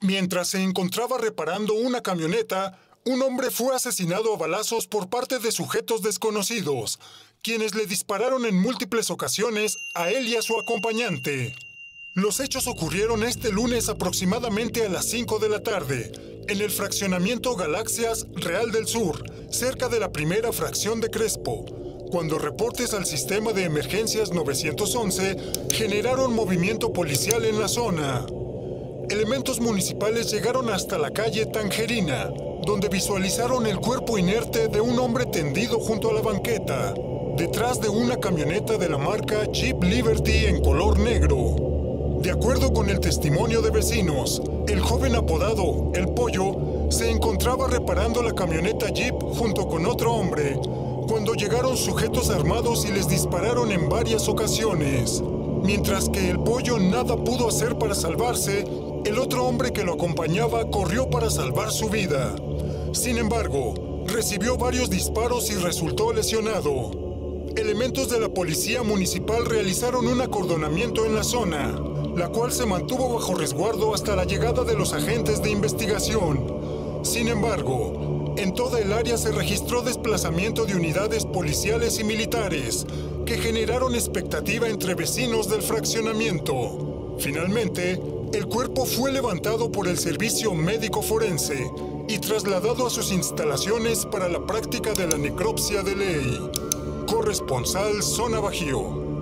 Mientras se encontraba reparando una camioneta, un hombre fue asesinado a balazos por parte de sujetos desconocidos, quienes le dispararon en múltiples ocasiones a él y a su acompañante. Los hechos ocurrieron este lunes aproximadamente a las 5 de la tarde, en el fraccionamiento Galaxias Real del Sur, cerca de la primera fracción de Crespo, cuando reportes al sistema de emergencias 911 generaron movimiento policial en la zona. Elementos municipales llegaron hasta la calle Tangerina, donde visualizaron el cuerpo inerte de un hombre tendido junto a la banqueta, detrás de una camioneta de la marca Jeep Liberty en color negro. De acuerdo con el testimonio de vecinos, el joven apodado El Pollo se encontraba reparando la camioneta Jeep junto con otro hombre cuando llegaron sujetos armados y les dispararon en varias ocasiones. Mientras que el pollo nada pudo hacer para salvarse, el otro hombre que lo acompañaba corrió para salvar su vida. Sin embargo, recibió varios disparos y resultó lesionado. Elementos de la policía municipal realizaron un acordonamiento en la zona, la cual se mantuvo bajo resguardo hasta la llegada de los agentes de investigación. Sin embargo, en toda el área se registró desplazamiento de unidades policiales y militares, que generaron expectativa entre vecinos del fraccionamiento. Finalmente, el cuerpo fue levantado por el servicio médico forense y trasladado a sus instalaciones para la práctica de la necropsia de ley. Corresponsal Zona Bajío.